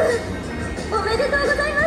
おめでとうございます。